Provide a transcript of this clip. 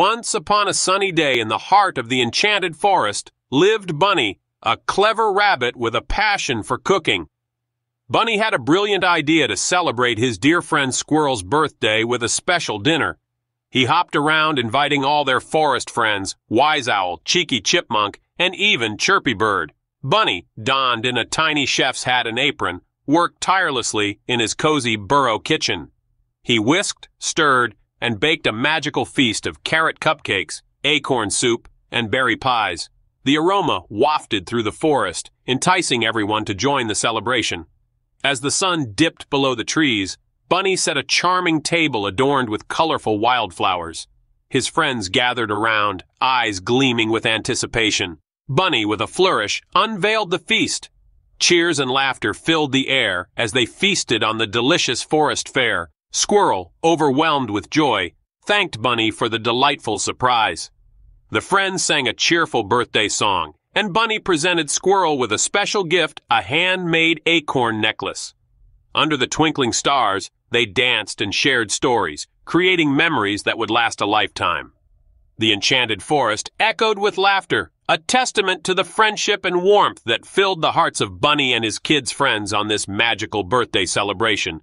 Once upon a sunny day in the heart of the enchanted forest lived Bunny, a clever rabbit with a passion for cooking. Bunny had a brilliant idea to celebrate his dear friend Squirrel's birthday with a special dinner. He hopped around inviting all their forest friends, Wise Owl, Cheeky Chipmunk, and even Chirpy Bird. Bunny, donned in a tiny chef's hat and apron, worked tirelessly in his cozy burrow kitchen. He whisked, stirred, and baked a magical feast of carrot cupcakes, acorn soup, and berry pies. The aroma wafted through the forest, enticing everyone to join the celebration. As the sun dipped below the trees, Bunny set a charming table adorned with colorful wildflowers. His friends gathered around, eyes gleaming with anticipation. Bunny, with a flourish, unveiled the feast. Cheers and laughter filled the air as they feasted on the delicious forest fare. Squirrel, overwhelmed with joy, thanked Bunny for the delightful surprise. The friends sang a cheerful birthday song, and Bunny presented Squirrel with a special gift, a handmade acorn necklace. Under the twinkling stars, they danced and shared stories, creating memories that would last a lifetime. The enchanted forest echoed with laughter, a testament to the friendship and warmth that filled the hearts of Bunny and his kids' friends on this magical birthday celebration.